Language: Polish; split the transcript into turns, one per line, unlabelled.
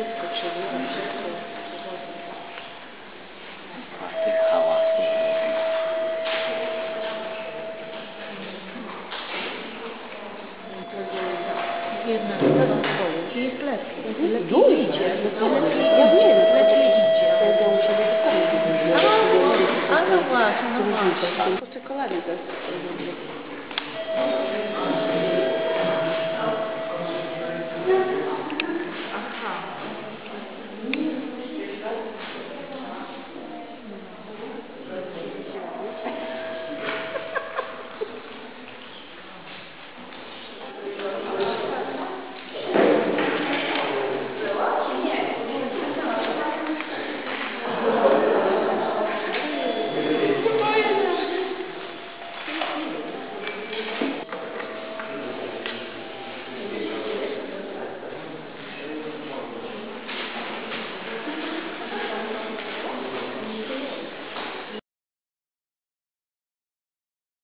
Wszystko przeżywa, wszystko. Jedna strona swoje. I jest lepiej. Lepiej
Dużo.
idzie.
No,
Lepiej
ja wiem,
lepiej idzie.
Ja u siebie to samo.
A, a no właśnie, no właśnie.
Po czekoladzie też.